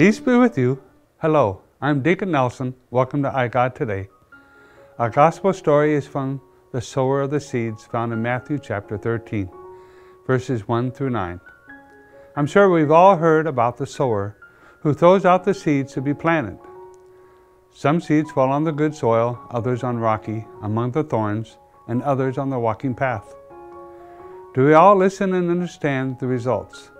Peace be with you. Hello, I'm Deacon Nelson. Welcome to iGod Today. Our gospel story is from the sower of the seeds found in Matthew chapter 13, verses 1 through 9. I'm sure we've all heard about the sower who throws out the seeds to be planted. Some seeds fall on the good soil, others on rocky, among the thorns, and others on the walking path. Do we all listen and understand the results?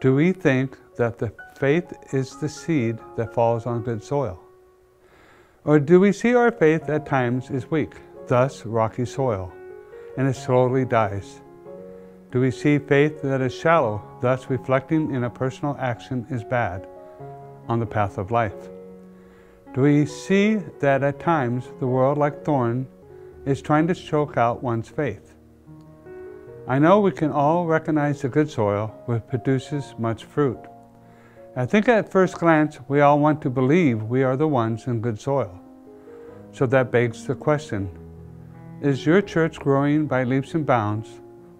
Do we think that the faith is the seed that falls on good soil? Or do we see our faith at times is weak, thus rocky soil, and it slowly dies? Do we see faith that is shallow, thus reflecting in a personal action is bad on the path of life? Do we see that at times the world, like thorn, is trying to choke out one's faith? I know we can all recognize the good soil which produces much fruit. I think at first glance we all want to believe we are the ones in good soil. So that begs the question Is your church growing by leaps and bounds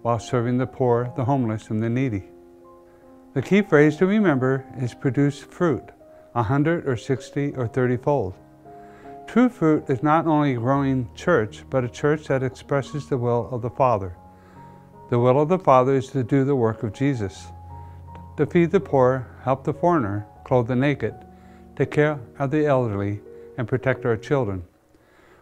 while serving the poor, the homeless, and the needy? The key phrase to remember is produce fruit, a hundred or sixty or thirty fold. True fruit is not only a growing church, but a church that expresses the will of the Father. The will of the Father is to do the work of Jesus to feed the poor, help the foreigner, clothe the naked, take care of the elderly, and protect our children.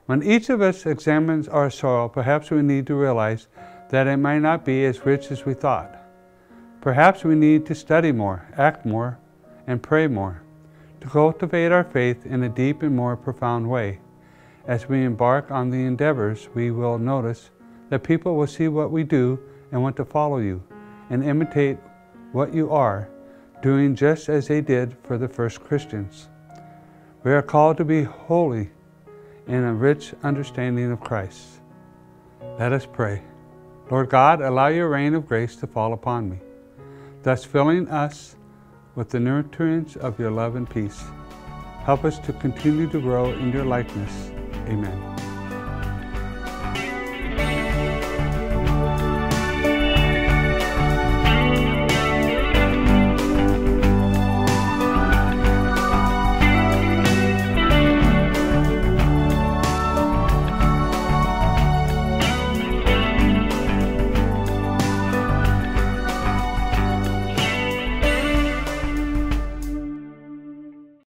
When each of us examines our soil, perhaps we need to realize that it might not be as rich as we thought. Perhaps we need to study more, act more, and pray more to cultivate our faith in a deep and more profound way. As we embark on the endeavors, we will notice that people will see what we do and want to follow you and imitate what you are, doing just as they did for the first Christians. We are called to be holy in a rich understanding of Christ. Let us pray. Lord God, allow your rain of grace to fall upon me, thus filling us with the nutrients of your love and peace. Help us to continue to grow in your likeness. Amen.